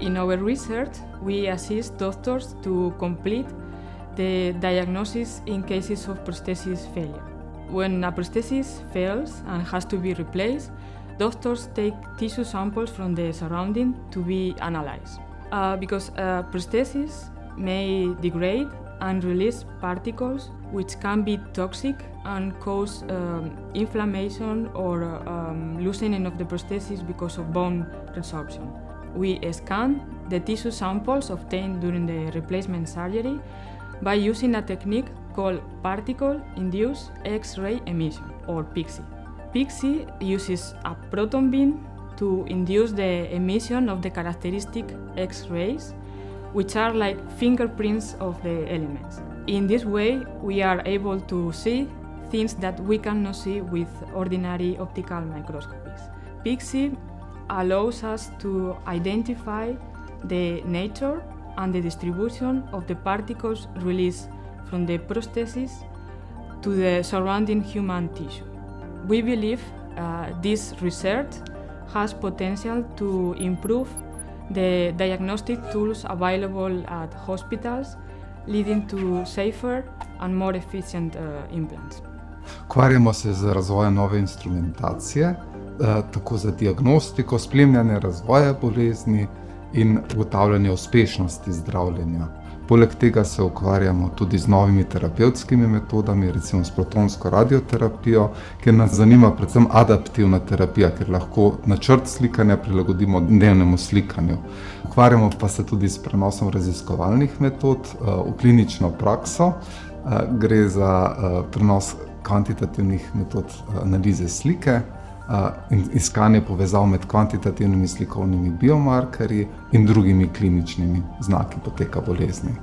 in our research, we assist doctors to complete the diagnosis in cases of prosthesis failure. When a prosthesis fails and has to be replaced, doctors take tissue samples from the surrounding to be analyzed. Uh, because uh, prosthesis may degrade and release particles which can be toxic and cause um, inflammation or um, loosening of the prosthesis because of bone resorption. We scan the tissue samples obtained during the replacement surgery by using a technique called particle induced X ray emission or PIXI. PIXI uses a proton beam to induce the emission of the characteristic X rays, which are like fingerprints of the elements. In this way, we are able to see things that we cannot see with ordinary optical microscopies. PIXI allows us to identify the nature and the distribution of the particles released from the prosthesis to the surrounding human tissue. We believe uh, this research has potential to improve the diagnostic tools available at hospitals, leading to safer and more efficient uh, implants. Ukvarjamo se z razvojem nove instrumentacije, tako za diagnostiko, spremljanje razvoja bolezni in ugotavljanje uspešnosti zdravljenja. Poleg tega se ukvarjamo tudi z novimi terapevtskimi metodami, recimo s protonsko radioterapijo, ker nas zanima predvsem adaptivna terapija, ker lahko načrt slikanja prilagodimo dnevnemu slikanju. Ukvarjamo pa se tudi s prenosom raziskovalnih metod eh, v klinično prakso. Eh, Gre za eh, prenos kvantitativnih metod eh, analize slike eh, iskanje povezav med kvantitativnimi slikovnimi biomarkerji in drugimi kliničnimi znaki poteka bolezni.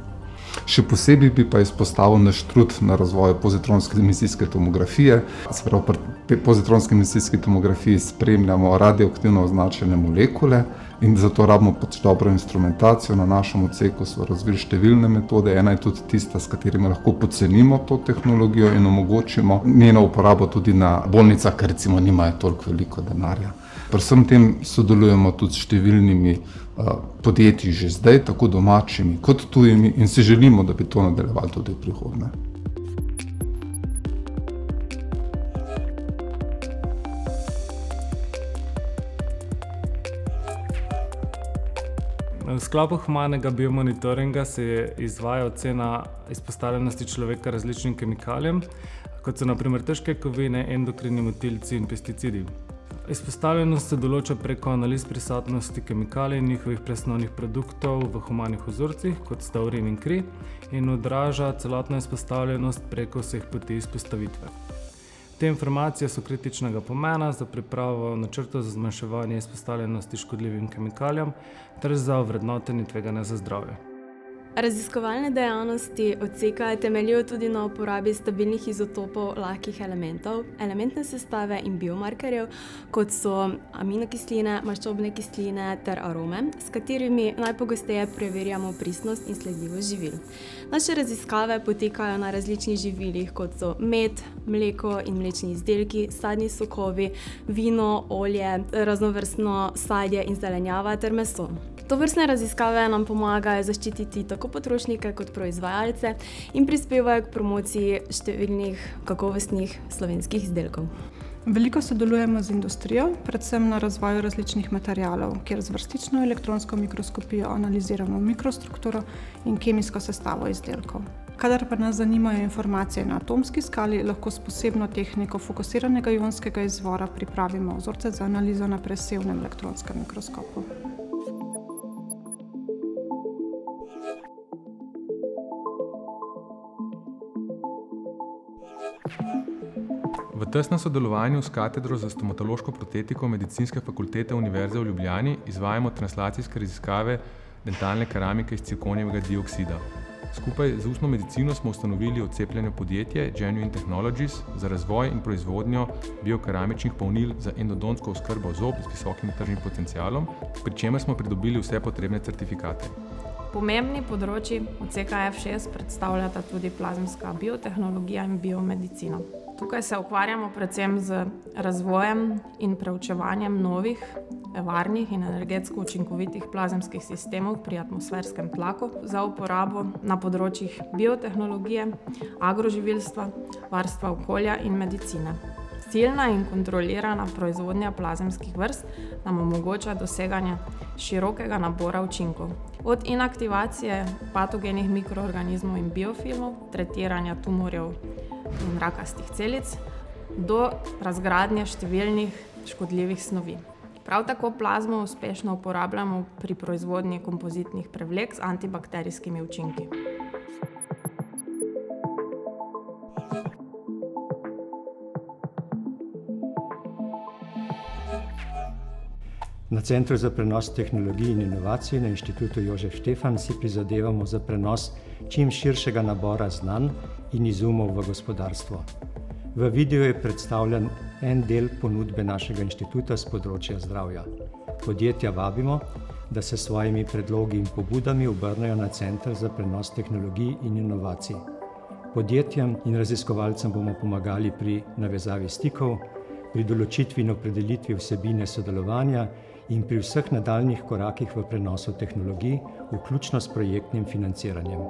Še posebej bi pa izpostavil naš trud na razvoju pozitronske emisijske tomografije. Se pravi, pri pozitronski emisijski tomografiji spremljamo radioaktivno označene molekule in zato rabimo pač dobro instrumentacijo. Na našem odseku so razvili številne metode, ena je tudi tista, s katerimi lahko pocenimo to tehnologijo in omogočimo njeno uporabo tudi na bolnicah, ker recimo nimajo toliko veliko denarja. Pri vsem tem sodelujemo tudi s številnimi uh, podjetji že zdaj, tako domačimi kot tujimi, in si želimo, da bi to nadaljevali tudi v prihodnje. V sklopu humanega biomonitoringa se je izvaja ocena izpostavljenosti človeka različnim kemikalijam, kot so naprimer težke kovine, endokrini motilci in pesticidi. Izpostavljenost se določa preko analiz prisotnosti kemikalij in njihovih presnovnih produktov v humanih vzorcih, kot sta urin in kri, in odraža celotno izpostavljenost preko vseh poti izpostavitve. Te informacije so kritičnega pomena za pripravo načrtov za zmanjševanje izpostavljenosti škodljivim kemikalijam ter za ovrednotenje tveganja za zdravje. Raziskovalne dejavnosti odseka temeljijo tudi na uporabi stabilnih izotopov lahkih elementov, elementne sestave in biomarkerjev, kot so aminokisline, maščobne kisline ter arome, s katerimi najpogosteje preverjamo pristnost in sledljivost živil. Naše raziskave potekajo na različnih živilih, kot so med, mleko in mlečni izdelki, sadni sokovi, vino, olje, raznovrstno sadje in zelenjava ter meso. To vrstne raziskave nam pomagajo zaščititi tako potrošnike kot proizvajalce in prispevajo k promociji številnih kakovostnih slovenskih izdelkov. Veliko sodelujemo z industrijo, predvsem na razvoju različnih materialov, kjer z vrstično elektronsko mikroskopijo analiziramo mikrostrukturo in kemijsko sestavo izdelkov. Kadar pa nas zanimajo informacije na atomski skali, lahko s posebno tehniko fokusiranega ionskega izvora pripravimo vzorce za analizo na presevnem elektronskem mikroskopu. V tesnem sodelovanju s katedro za stomatološko protetiko Medicinske fakultete Univerze v Ljubljani izvajamo translacijske raziskave dentalne keramike iz cirkonijevega dioksida. Skupaj z ustno medicino smo ustanovili odcepljeno podjetje Genuine Technologies za razvoj in proizvodnjo biokeramičnih polnil za endodontsko oskrbo zob z visokim tržnim potencialom, pri čemer smo pridobili vse potrebne certifikate. Pomembni področji odseka F6 predstavljata tudi plazmska biotehnologija in biomedicina. Tukaj se ukvarjamo predvsem z razvojem in preučevanjem novih, varnih in energetsko učinkovitih plazemskih sistemov pri atmosferskem tlaku za uporabo na področjih biotehnologije, agroživilstva, varstva okolja in medicine. Ciljna in kontrolirana proizvodnja plazemskih vrst nam omogoča doseganje širokega nabora učinkov. Od inaktivacije patogenih mikroorganizmov in biofilmov, tretiranja tumorjev in rakastih celic, do razgradnje številnih škodljivih snovi. Prav tako plazmo uspešno uporabljamo pri proizvodnji kompozitnih prevlek z antibakterijskimi učinki. Na Centru za prenos tehnologij in inovacij na Inštitutu Jožef Štefan si prizadevamo za prenos čim širšega nabora znanj in izumov v gospodarstvo. V videu je predstavljen en del ponudbe našega inštituta z področja zdravja. Podjetja vabimo, da se s svojimi predlogi in pobudami obrnejo na Center za prenos tehnologij in inovacij. Podjetjem in raziskovalcem bomo pomagali pri navezavi stikov, pri določitvi in opredelitvi vsebine sodelovanja in pri vseh nadaljnjih korakih v prenosu tehnologij, vključno s projektnim financiranjem.